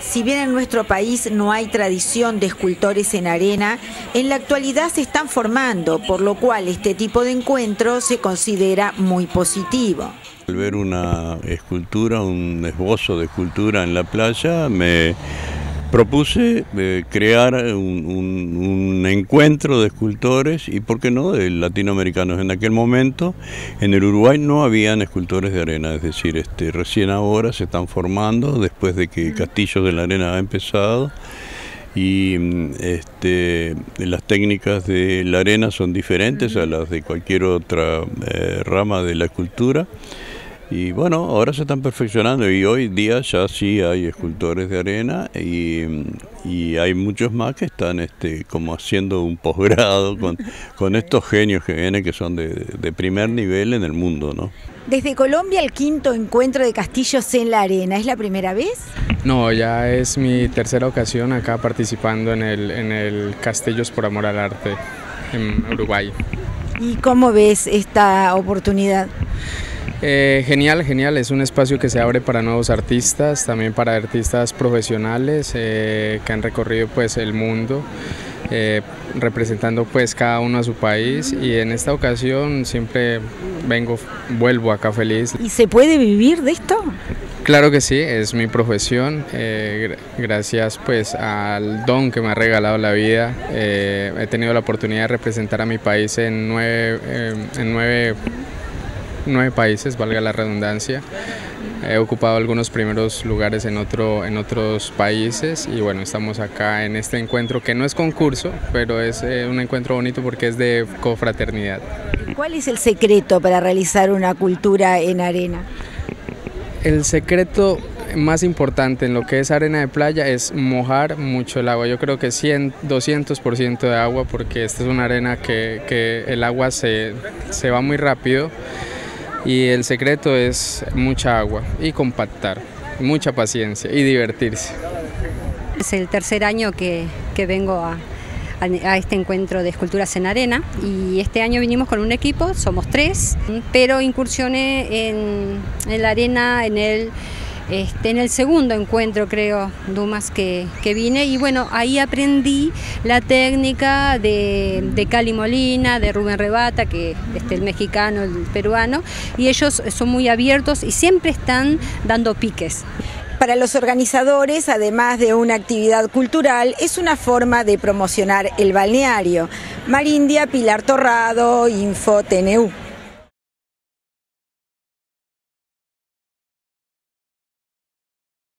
Si bien en nuestro país no hay tradición de escultores en arena, en la actualidad se están formando, por lo cual este tipo de encuentro se considera muy positivo. Al ver una escultura, un esbozo de escultura en la playa, me propuse eh, crear un, encuentro de escultores y, ¿por qué no?, de latinoamericanos. En aquel momento, en el Uruguay no habían escultores de arena, es decir, este, recién ahora se están formando, después de que Castillos de la Arena ha empezado. Y este, las técnicas de la arena son diferentes a las de cualquier otra eh, rama de la escultura. Y bueno, ahora se están perfeccionando y hoy día ya sí hay escultores de arena y, hay muchos más que están este, como haciendo un posgrado con, con estos genios que vienen que son de, de, primer nivel en el mundo. ¿no? Desde Colombia el quinto encuentro de castillos en la arena, ¿es la primera vez? No, ya es mi tercera ocasión acá participando en el, en el Castillos por Amor al Arte en Uruguay. ¿Y cómo ves esta oportunidad? Eh, genial, genial. Es un espacio que se abre para nuevos artistas, también para artistas profesionales eh, que han recorrido pues el mundo. Eh, representando pues cada uno a su país y en esta ocasión siempre vengo, vuelvo acá feliz. ¿Y se puede vivir de esto? Claro que sí, es mi profesión, gracias pues al don que me ha regalado la vida, he tenido la oportunidad de representar a mi país en nueve, en nueve nueve países, valga la redundancia. He ocupado algunos primeros lugares en, otro, en otros países y bueno, estamos acá en este encuentro que no es concurso, pero es eh, un encuentro bonito porque es de confraternidad. ¿Cuál es el secreto para realizar una cultura en arena? El secreto más importante en lo que es arena de playa es mojar mucho el agua. Yo creo que 100, 200% de agua porque esta es una arena que, que el agua se, se va muy rápido y el secreto es mucha agua y compactar, mucha paciencia y divertirse. Es el tercer año que, vengo a, a, este encuentro de esculturas en arena y este año vinimos con un equipo, somos tres, pero incursioné en, en la arena, en el este, en el segundo encuentro, creo, Dumas, que, que, vine. Y bueno, ahí aprendí la técnica de, Cali Molina, de Rubén Rebata, que este, el mexicano, el peruano, y ellos son muy abiertos y siempre están dando piques. Para los organizadores, además de una actividad cultural, es una forma de promocionar el balneario. Marindia, Pilar Torrado, Info TNU.